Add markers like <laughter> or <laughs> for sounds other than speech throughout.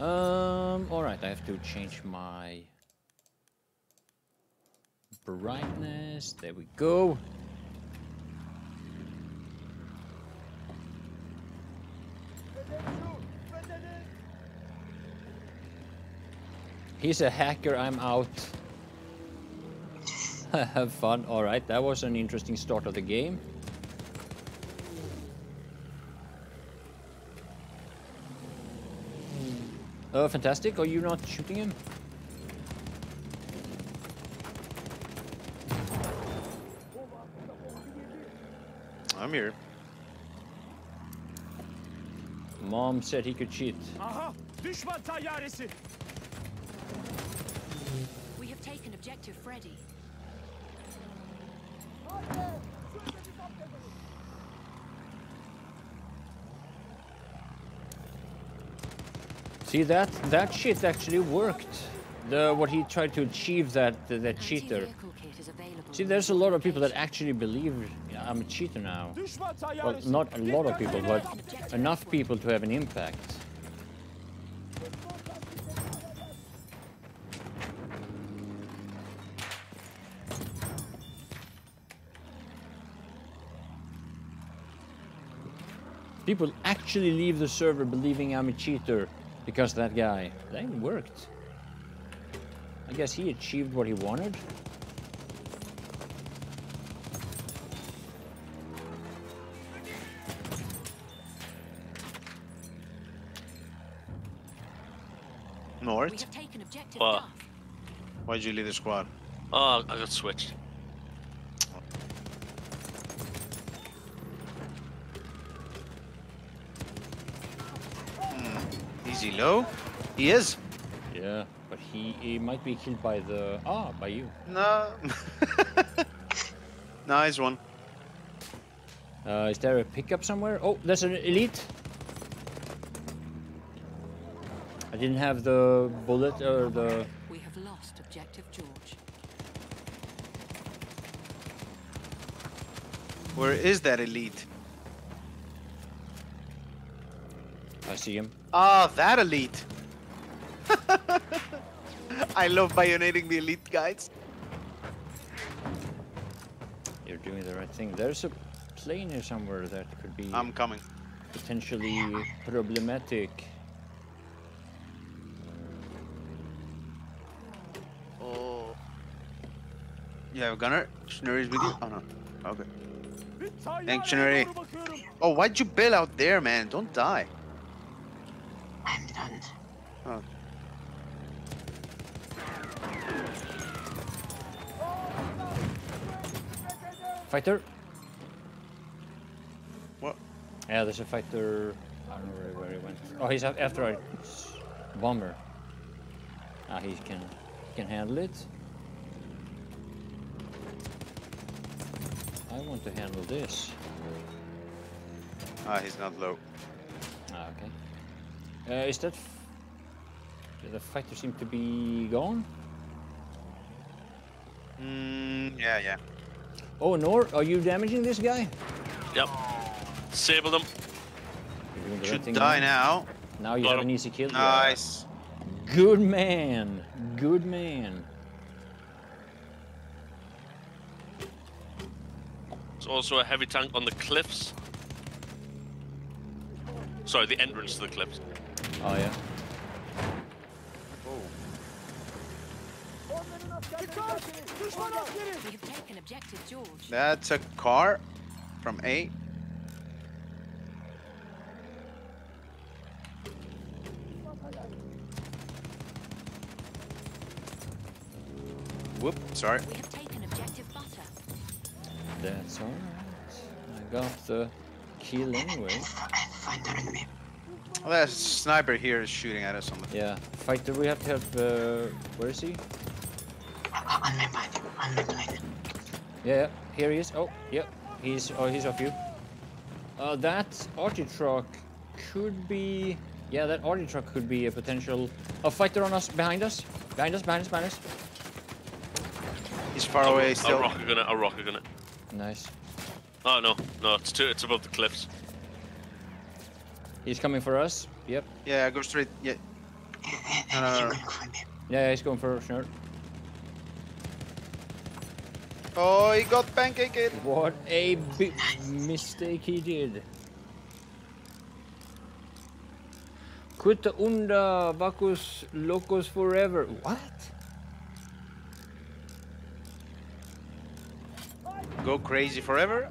Um, alright, I have to change my brightness. There we go. He's a hacker, I'm out. <laughs> Have fun. Alright, that was an interesting start of the game. Oh, fantastic. Are you not shooting him? I'm here. Mom said he could cheat. Aha! Düşman tayyaresi! We have taken objective Freddy. See that that shit actually worked. The what he tried to achieve that that cheater. Anti-vehicle kit is available See, there's a lot of people that actually believe I'm a cheater now. Well, not a lot of people, but enough people to have an impact. People actually leave the server believing I'm a cheater because that guy. That worked. I guess he achieved what he wanted. We North? have taken objective What? Why'd you leave the squad? Oh, I got switched. He low? He is. Yeah, but he, he might be killed by the ah by you. No. <laughs> nice one. Uh, is there a pickup somewhere? Oh, there's an elite. I didn't have the bullet or the. We have lost objective George. Where is that elite? I see him. Ah, that elite. <laughs> I love bayoneting the elite guys. You're doing the right thing. There's a plane here somewhere that could be I'm coming. potentially problematic. Oh. You have a gunner? Schnurry with you? Oh no. Okay. Bir tayyareye Thanks, Shinari. Oh, why'd you bail out there, man? Don't die. Oh. Fighter. What? Yeah, there's a fighter. I don't know where, he went. Oh, he's after a bomber. Ah, he can he can handle it. I want to handle this. Ah, he's not low. Ah, okay. Uh, is that... F the fighter seem to be gone? Mm, yeah, yeah. Oh, Nor, are you damaging this guy? Yep. Disable them. You're doing the right Should die man. now. Now you Got have him. an easy kill. Nice. Good man. Good man. There's also a heavy tank on the cliffs. Sorry, the entrance to the cliffs. Oh, yeah. Dikkat! Düşman askeri! We have taken objective George. That's a car from A. Whoop, sorry. We have taken objective Butter. That's alright. I got the kill anyway. And find the enemy. Well, that sniper here is shooting at us on the. Yeah. Fighter, we have to have... Uh, where is he? I- I'm not fighting. I'm not fighting. Yeah, yeah, here he is. Oh, yeah, he's oh he's off you. Uh, that arty truck could be. Yeah, that arty truck could be a potential. A fighter on us, behind us, behind us, behind us, behind us. He's far I'll, away I'll still. rocket gun it. I'll rocket gun it. Nice. Oh no, no, it's too. It's above the cliffs. He's coming for us. Yep. Yeah, go straight. Yeah. No, no, no. me. Yeah, he's going for Schnur. Oh, he got pancaked. What a big mistake he did. Kuta unda vacus locos forever. What? Go crazy forever.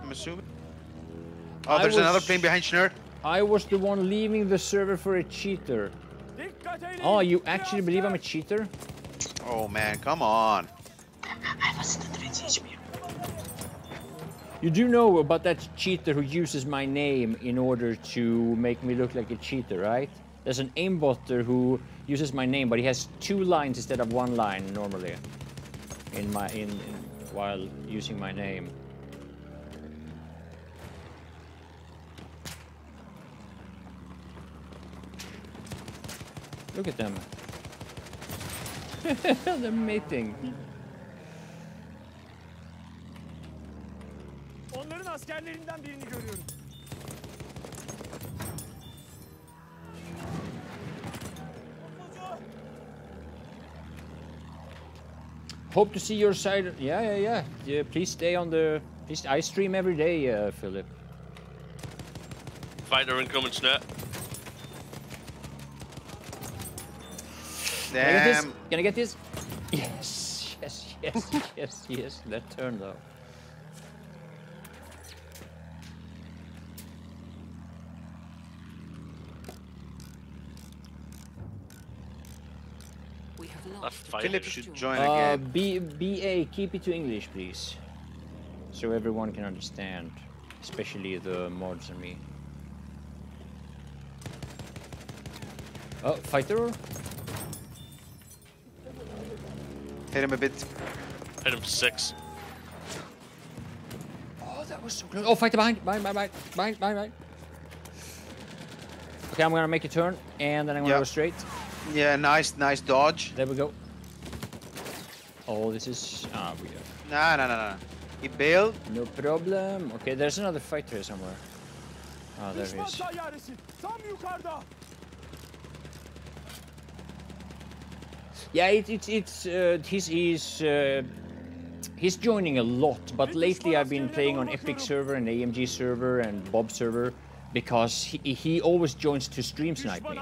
I'm assuming. Oh, I there's another plane behind Schnur. I was the one leaving the server for a cheater. Oh, you actually believe I'm a cheater? Oh man, come on. I wasn't on the HP. You do know about that cheater who uses my name in order to make me look like a cheater, right? There's an aimbotter who uses my name, but he has two lines instead of one line normally. In my in, in while using my name. Look at them. <laughs> They're mating. Onların askerlerinden birini görüyorum. Hope to see your side. Yeah, yeah, yeah. yeah please stay on the. Please, I stream every day, uh, Philip. Fighter incoming, Snurt. Can I get this? Damn. Can I get this? Yes, yes, yes, <laughs> yes, yes. That turn though. We have That lost. fighter. Philip should join Uh, again. B BA, keep it to English, please, so everyone can understand, especially the mods and me. Oh, fighter! Hit him a bit. Hit him six. Oh, that was so close. Oh, fighter behind, behind, behind, behind, behind, behind. Okay, I'm gonna make a turn, and then I'm gonna Yeah. go straight. Yeah, nice, nice dodge. There we go. Oh, this is ah, we are. Nah, nah, nah, nah. He bailed. No problem. Okay, there's another fighter here somewhere. Oh, there he is. tayyaresi tam yukarıda. Yeah, it, it's it's uh, he's he's uh, he's joining a lot, but lately I've been playing on Epic server and AMG server and Bob server because he, he always joins to stream snipe me.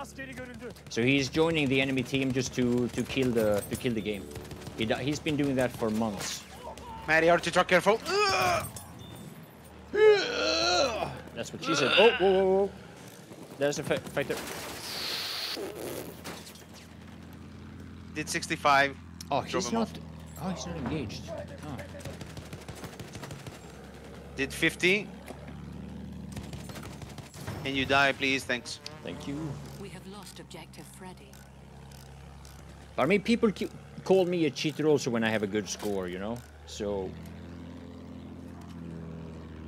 So he's joining the enemy team just to to kill the to kill the game. He do- he's been doing that for months. Matti, arty truck, careful. That's what she said. Oh, whoa, whoa, whoa! There's a fi- fighter. Did 65. Oh, Drove he's not. off. Oh, he's not engaged. Oh. Did 50. Can you die, please? Thanks. Thank you. We have lost objective Freddy. I mean, people keep, call me a cheater also when I have a good score, you know? So.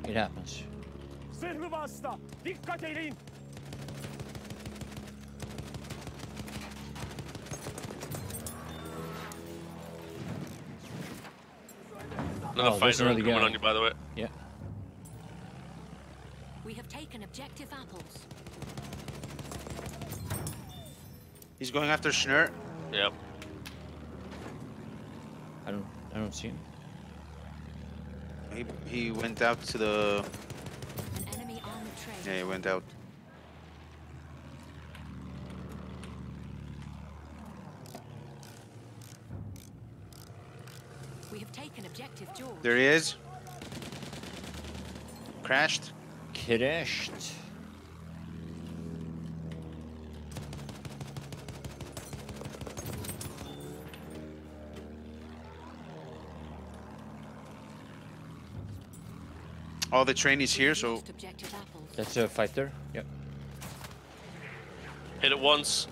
It happens. Zırhlı vasıta. Dikkat. Another Oh, fighter another incoming guy. on you, by the way. Yeah. We have taken objective apples. He's going after Schnur. Yep. I don't. I don't. He, he went out to the... An enemy armored train. Yeah, he went out. We have taken objective George. There he is. Crashed. Crashed. All the train is here, so lost objective apples. That's a fighter. Yep. Hit it once.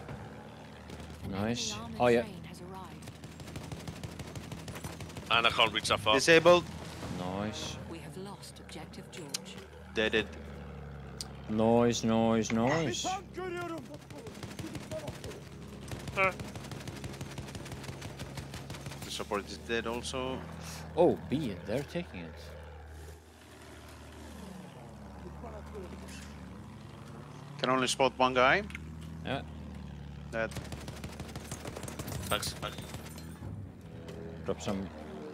Nice. Oh, yeah. train has arrived. And I can't reach that far. disabled. Nice. We have lost objective George. Deaded. Nice, nice, Bir nice. tank görüyorum. The support is dead also. Oh, B, they're taking it. Can only spot one guy. Yeah. That Thanks. Drop some.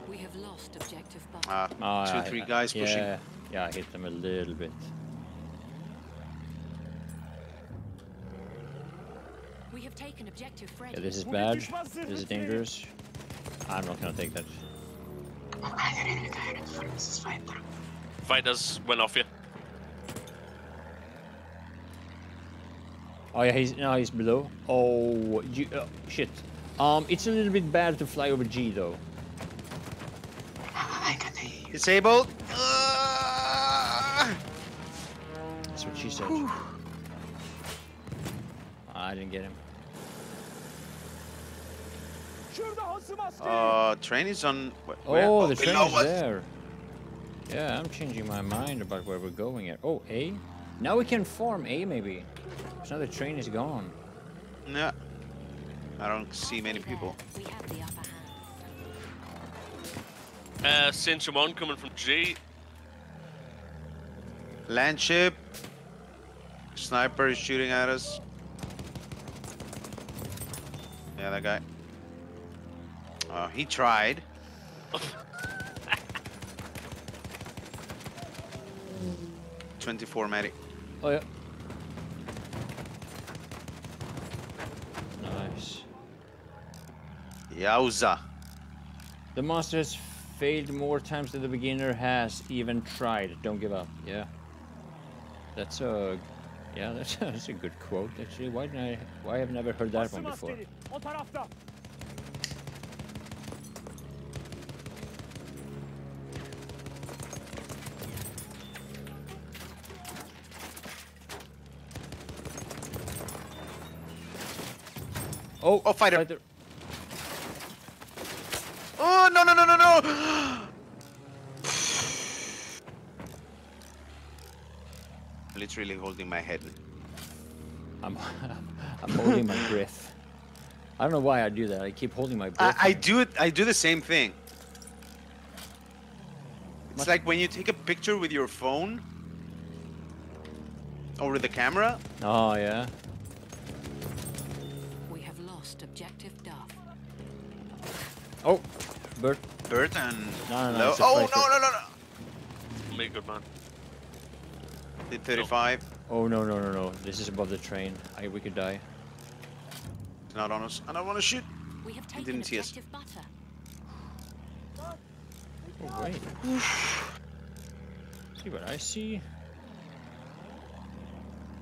We have lost objective Butter. ah, Oh, two, I- three I- guys pushing. Yeah, yeah, I hit them a little bit. we have taken objective Freddy. Yeah, this is bad. This is treni. dangerous. I'm not gonna take that. Either enemy direct for Mrs. Fighter. Fighters went off you. Oh yeah, he's no, he's below. Oh, G, uh, shit. Um, it's a little bit bad to fly over G though. I got a Disabled. Ah! That's what she said. I didn't get him. Şurada hasım askeri. Uh, train is on. wh- Where? Oh, the train is us. there. Yeah, I'm changing my mind about where we're going at. Oh, A? Now we can form A maybe. So now the train is gone. Yeah. I don't see many people. We have the upper hand. Uh, Century 1 coming from G. Land ship. Sniper is shooting at us. Yeah, that guy. Oh, he tried. <laughs> Twenty-four medic. Oh yeah. Nice. Yowza. The monster has failed more times than the beginner has even tried. Don't give up. Yeah. That's a, yeah, <laughs> that's, that's a good quote actually. Why didn't I? Why have I never heard that one Hasım before? Oh, Oh, fighter. fighter. Oh no no no no no! Literally holding my head. I'm, <laughs> I'm holding my breath. I don't know why I do that. I keep holding my breath. I do it. I do the same thing. It's Must- like when you take a picture with your phone over the camera. Oh yeah. Bert. Bert and No, no, no, Lo- it's a oh no no no no! Be a good man. Did 35. Oh no no no no! This is above the train. I we could die. It's not on us. I don't want to shoot. We have taken didn't see us. objective Butter. Oh wait. see what I see?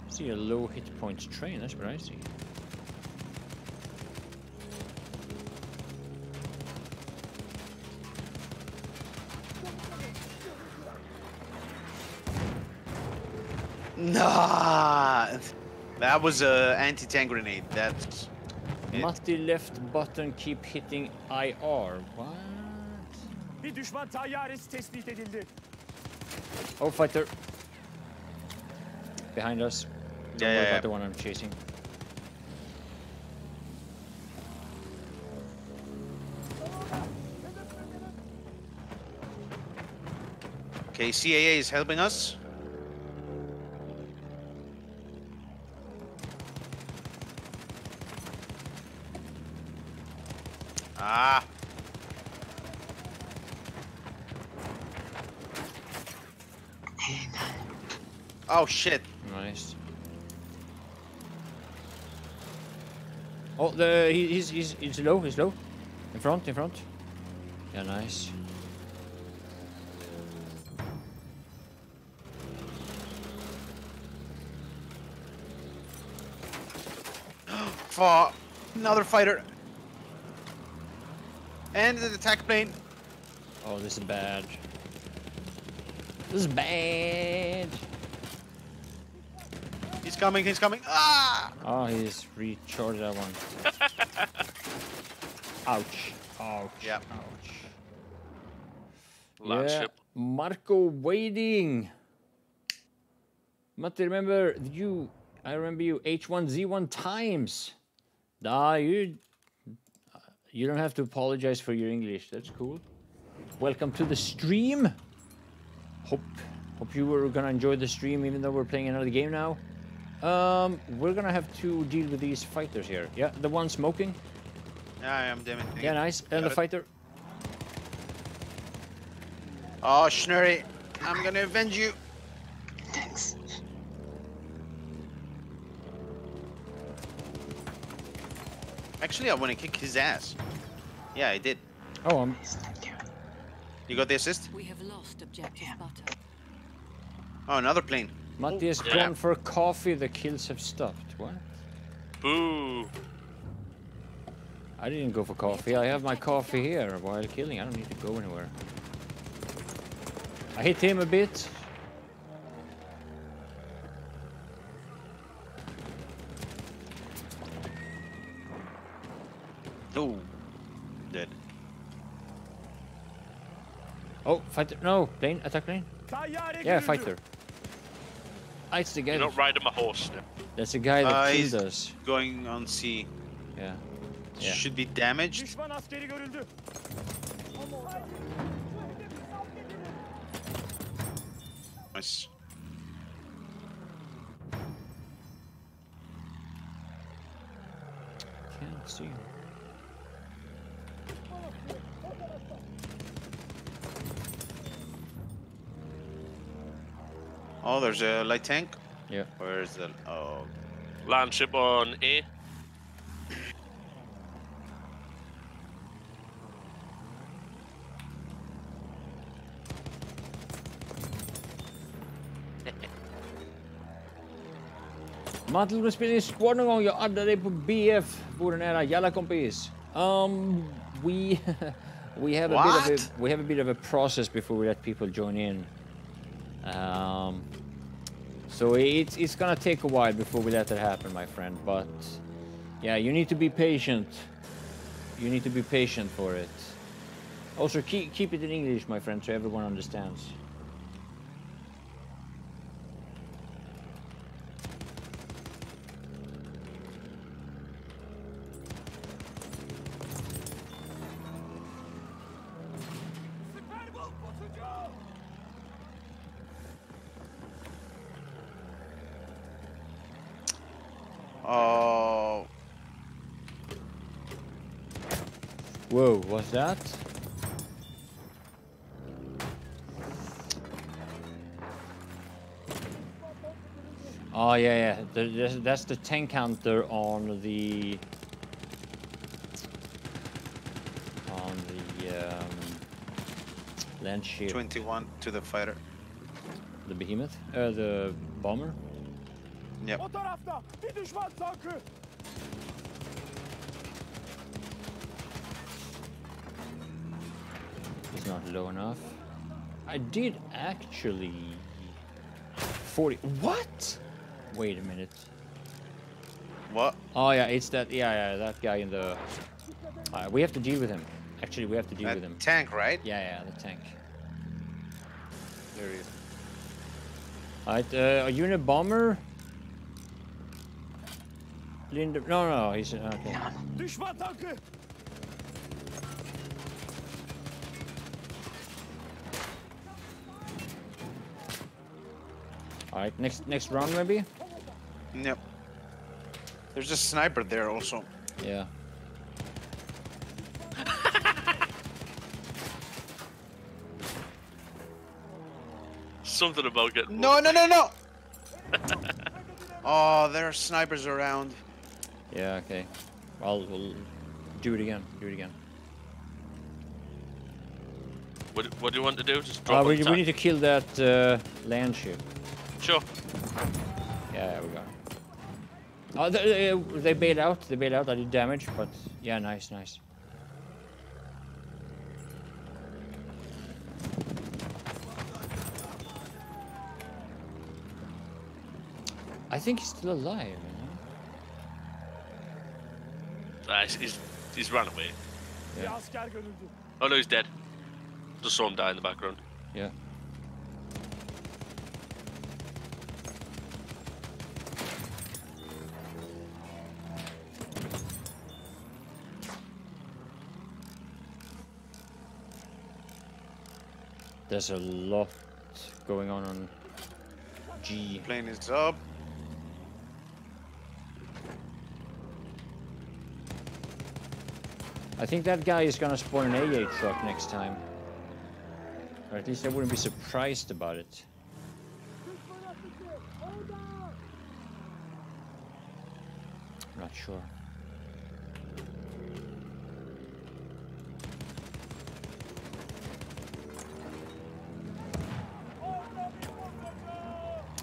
see a low hit points train. That's what I see. Nah, that was a anti-tank grenade. That's it. Multi left button keep hitting IR. What? Bir düşman tayyaresi tespit edildi. Oh fighter. Behind us. Don't Yeah, worry yeah, about yeah. the one I'm chasing. Okay, CAA is helping us. Ah. Oh shit. Nice. Oh, the he, he's he's he's low. He's low. In front. In front. Yeah, nice. <gasps> For another fighter. And the attack plane. Oh, this is bad. This is bad. He's coming, he's coming. Ah! Oh, he's recharged that one. <laughs> Ouch. Ouch. Yeah. Ouch. Land yeah. ship. Marco waiting. Matti, remember you? I remember you H1Z1 times. Nah, you. You don't have to apologize for your English. That's cool. Welcome to the stream. Hope, hope you were gonna enjoy the stream, even though we're playing another game now. Um, we're gonna have to deal with these fighters here. Yeah, the one smoking. Yeah, I am damn Yeah, nice. And Got the it. fighter. Oh, Schnurry, I'm gonna avenge you. Thanks. Actually, I want to kick his ass. Yeah, I did. Oh, um, Yes, thank you. You got the assist? We have lost objective butter. Oh, another plane. Mattias yeah. gone for coffee. The kills have stopped. What? Boo. I didn't go for coffee. I have my coffee here while killing. I don't need to go anywhere. I hit him a bit. Oh, dead. Oh, fighter. No, plane. Attack plane. Yeah, fighter. It's the guy. You're that- not riding my horse now. That's the guy that Uh, killed us. Going on C. Yeah. Yeah. Should be damaged. Düşman askeri görüldü. Nice. Can't see him. Oh, there's a light tank. Yeah. Where is the? Oh, Land ship on A. Matilda spelar in squad någon gång. Jag addade dig på BF. Vore nära. Jalla kompis. Um, we <laughs> we have a bit of a we have a bit of a process before we let people join in. Um, so it's it's gonna take a while before we let that happen, my friend. But yeah, you need to be patient. You need to be patient for it. Also, keep keep it in English, my friend, so everyone understands. Whoa, what's that? Oh yeah, yeah. The, that's, that's the tank counter on the on the um, land ship, 21 to the fighter. the behemoth, uh, the bomber. Yep. Low enough. I did actually 40. What? Wait a minute. What? Oh yeah, it's that. Yeah, yeah, that guy in the. Uh, we have to deal with him. Actually, we have to deal That with him. tank, right? Yeah, yeah, the tank. There he is. Alright, uh, are you in a bomber? Linda, no, no, he's okay. Düşman tankı. All right, next next round maybe. Yep. There's a sniper there also. Yeah. <laughs> Something about getting. No, no, no, no! <laughs> oh, there are snipers around. Yeah. Okay. Well, we'll do it again. Do it again. What, what do you want to do? Just drop Uh, on we, we need to kill that uh, land ship. Sure. Yeah, yeah, we go. Oh, they, uh, they bailed out. They bailed out. I did damage, but yeah, nice, nice. I think he's still alive. You know? He's, he's, he's ran away. Yeah. Oh no, he's dead. Just saw him die in the background. Yeah. There's a lot going on on G. Plane is up. I think that guy is gonna spawn an AA truck next time. Or at least I wouldn't be surprised about it. Not sure.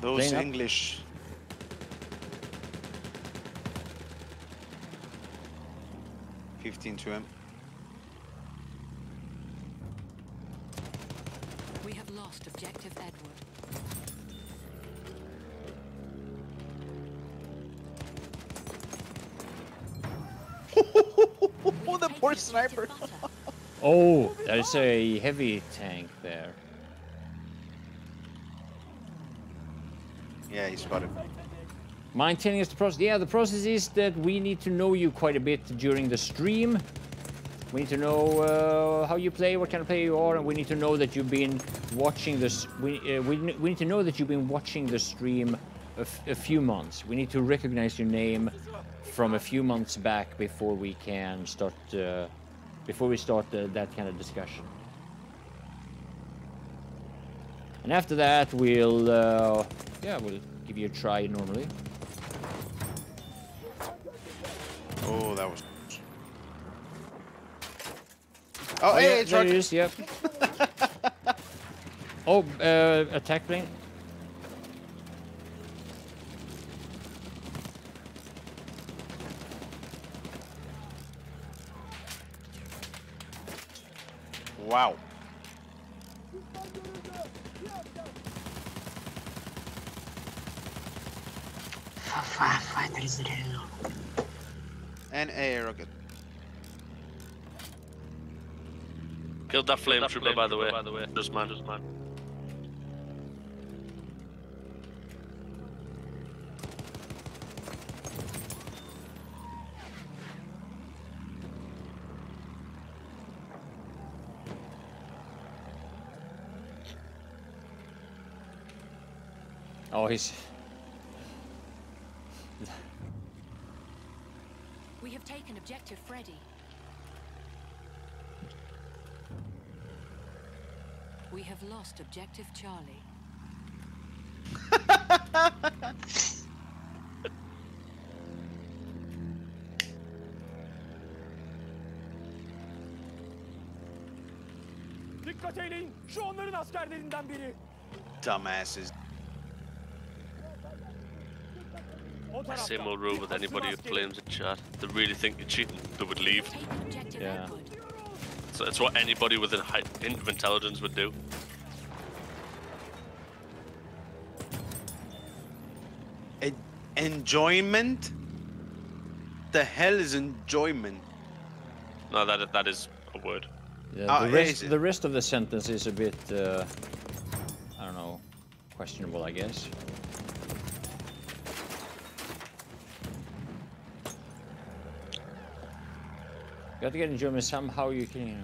Those Playing up. English. Fifteen to him. We have lost objective Edward. <laughs> Oh, the poor sniper. Oh, there's a heavy tank there. Yeah, he spotted. Maintaining is the process. Yeah, the process is that we need to know you quite a bit during the stream. We need to know uh, how you play, what kind of player you are, and we need to know that you've been watching this. We uh, we, we need to know that you've been watching the stream a few months. We need to recognize your name from a few months back before we can start. Uh, before we start uh, that kind of discussion. And after that, we'll uh, yeah, we'll give you a try normally. Oh, that was. Oh, yeah, hey, there truck. it is. Yep. <laughs> oh, uh, attack plane. Wow. F- Fighter is real. And a rocket. Killed that flame trooper, by the way. By the way, just man, just man. Oh, he's. We have taken objective Freddy. We have lost objective Charlie. Dikkat eyleyin. Şu onların askerlerinden biri. Dumbasses. O I tarafta. say more rule with anybody who flames in chat. They really think you're cheating. They would leave. Yeah. So that's what anybody with a high hint of intelligence would do. E- enjoyment? The hell is enjoyment? No, that that is a word. Yeah, Ah, the, yeah, rest, is it? the rest of the sentence is a bit, uh, I don't know, questionable, I guess. You have to get in German somehow you can. You know.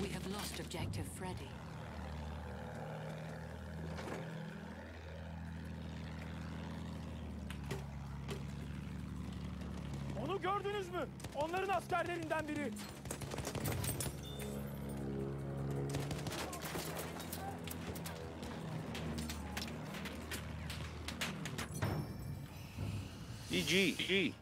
We have lost objective Freddy. Onu gördünüz mü? Onların askerlerinden biri. GG.